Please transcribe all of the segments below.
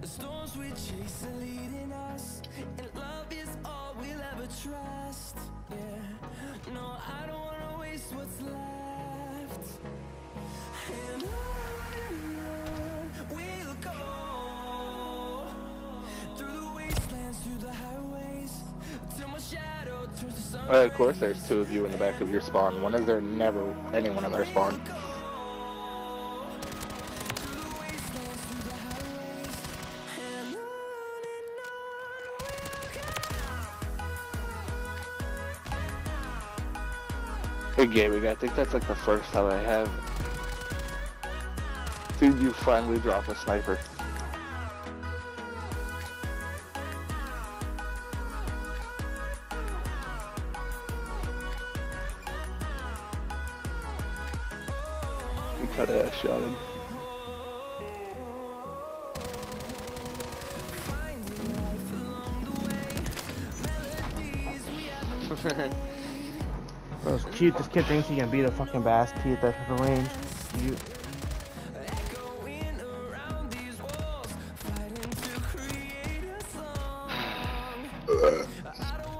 The storms we chase are leading us, and love is all we'll ever trust. Yeah, no, I don't wanna waste what's left. And on we'll go through the wastelands, through the highways, till my shadow turns to sun. Uh, of course, there's two of you in the back of your spawn. One is there never anyone in their spawn? Hey, Gabe, I think that's like the first time I have. Dude, you finally dropped a sniper. You cut a shot him. Bro, it's cute. This kid thinks he can beat a fucking bass T at that type of range. Cute.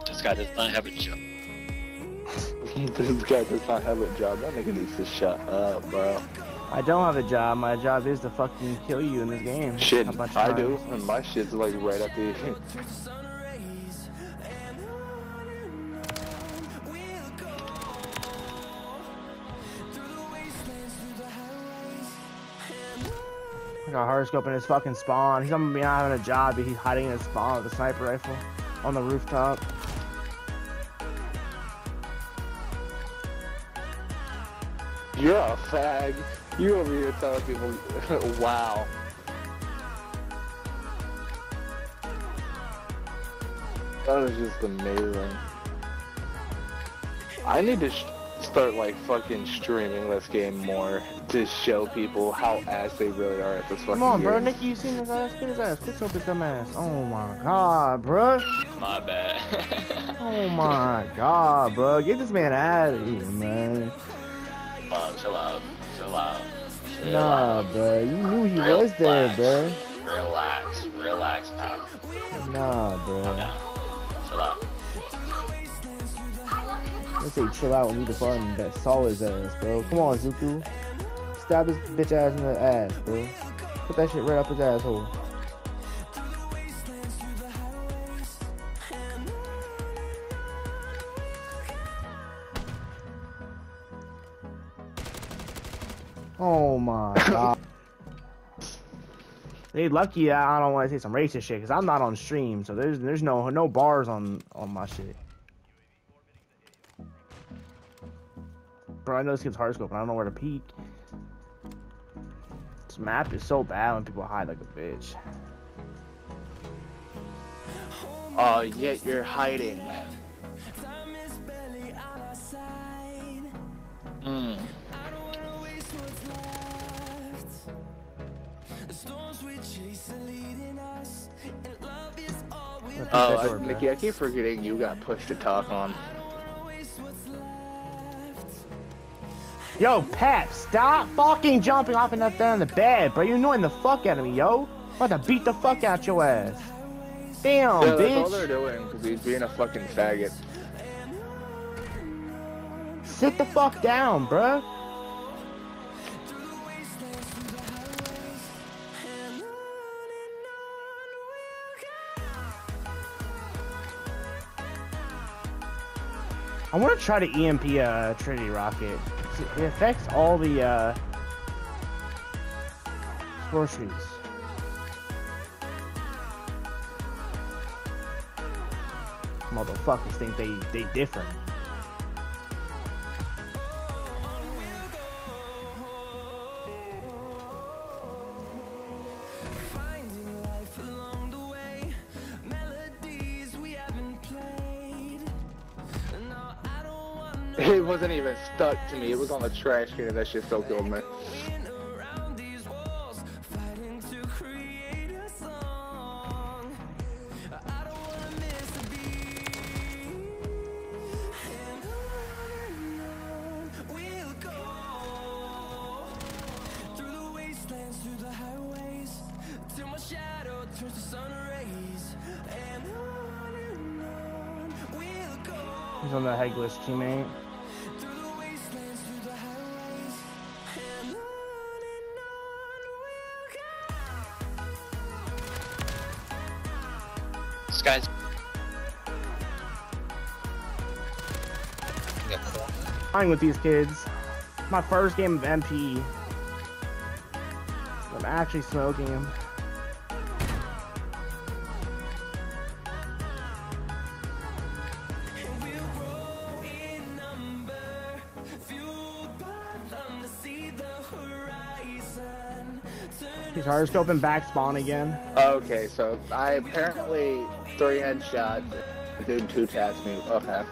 This guy does not have a job. this guy does not have a job. That nigga needs to shut up, bro. I don't have a job. My job is to fucking kill you in this game. Shit, A bunch of I do, and my shit's like right at the. I got horoscope in his fucking spawn. He's gonna be not having a job, but he's hiding in his spawn with a sniper rifle on the rooftop. You're a fag. You over here telling people, wow. That was just amazing. I need to start like fucking streaming this game more to show people how ass they really are at this fucking Come on, bro. Nicky, you seen his ass? Get his ass. Quit your bitch ass. Oh my god, bro. My bad. Oh my god, bro. Get this man out of here, man. Uh, chill out. Chill out. Chill Nah, out. bro. You knew he was there, bro. Relax. Relax, pal. Nah, bro. Down. Chill out. Let's say chill out and leave the fun that saw his ass, bro. Come on, Zuku. Stab his bitch ass in the ass, bro. Put that shit right up his asshole. Oh my god. They lucky I don't want to say some racist shit because I'm not on stream, so there's there's no no bars on on my shit. Bro, I know this kid's hard scope, I don't know where to peek. This map is so bad when people hide like a bitch. Oh, yet you're hiding. Time is barely on our side. Mm. I don't wanna waste what's left. The storms we chase are leading us, and love is all we Peek Oh, that I, door, bro. Nikki, I keep forgetting you got pushed to talk on. Yo, Pep, stop fucking jumping off and up down the bed, bro. You're annoying the fuck out of me, yo. I'm about to beat the fuck out your ass. Damn, yeah, that's all they're doing because he's being a fucking faggot. Sit the fuck down, bro. I want to try to EMP uh, Trinity Rocket. It affects all the uh, sorceries. Motherfuckers think they they different. It wasn't even stuck to me. It was on the trash can, that shit still killed me. He's on the head glitch teammate. This guy's. Playing with these kids. My first game of MP. I'm actually smoking him. Hard scoping back spawn again. Okay, so I apparently three headshots, dude two taps me. Okay.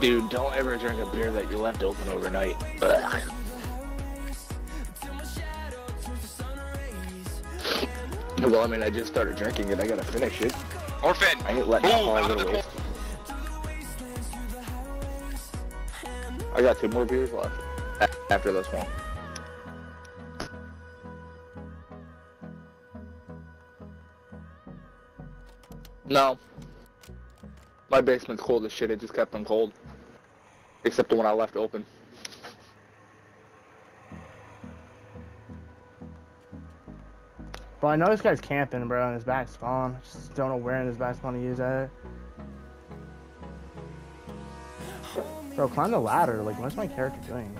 Dude, don't ever drink a beer that you left open overnight. Ugh. Well, I mean, I just started drinking it. I gotta finish it. Orphan! I ain't letting Boom, alcohol out of the waste. I got two more beers left after this one. No. My basement's cold as shit. It just kept them cold. Except the one I left open. But I know this guy's camping, bro, in his back spawn. Just don't know where in his back spawn he is at. Bro, climb the ladder. Like, what's my character doing?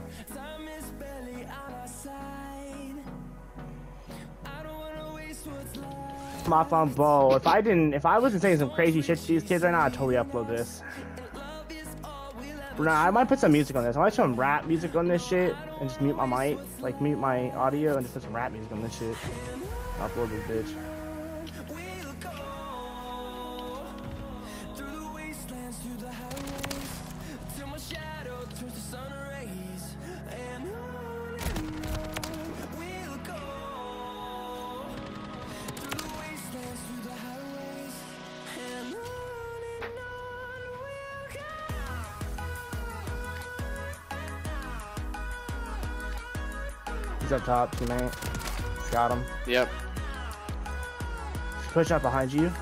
Barely on. I bow. If I didn't, if I wasn't saying some crazy shit to these kids right now, I'd totally upload this. But nah, I might put some music on this. I might put some rap music on this shit and just mute my mic, like mute my audio and just put some rap music on this shit. Upload this bitch. Up top, teammate. Got him. Yep. Push up behind you.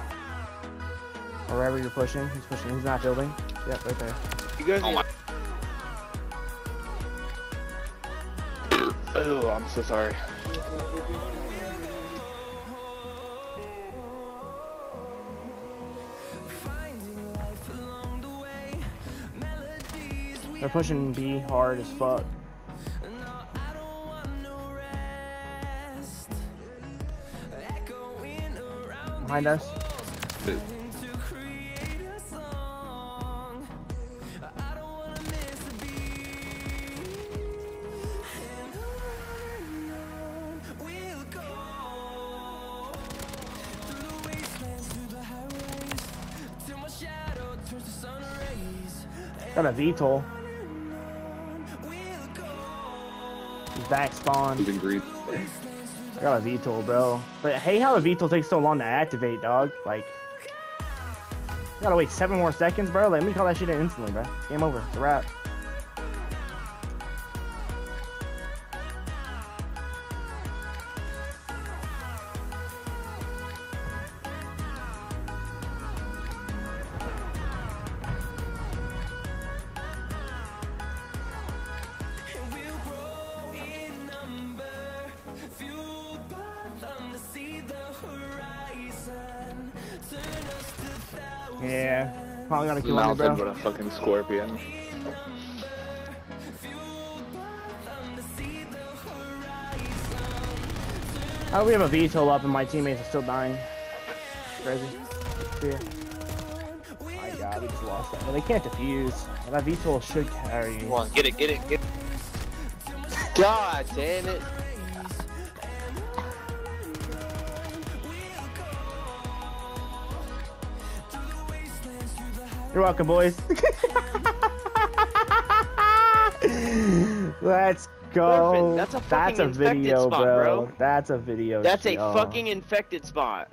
Or wherever you're pushing. He's pushing. He's not building. Yep, right there. You guys. Oh my. Oh, I'm so sorry. Finding life along the way, melodies we They're pushing B hard as fuck. Sun rays. Got a VTOL. We'll go. He's back spawn. Agreed. I got a VTOL, bro. But hey, how a VTOL takes so long to activate, dog. Like, gotta wait seven more seconds, bro. Let me call that shit in instantly, bro. Game over. It's a wrap. Yeah. Probably gotta kill me, Mountain bro. with a fucking scorpion. Fueled by them to see the horizon. Oh, we have a VTOL up and my teammates are still dying. Crazy. Yeah. My god, we just lost that. But they can't defuse. That VTOL should carry. Come on, get it, get it, get it. God damn it. You're welcome, boys. Let's go. Orphan, that's a fucking That's a infected video, spot, bro. bro. That's a video. That's a fucking infected spot.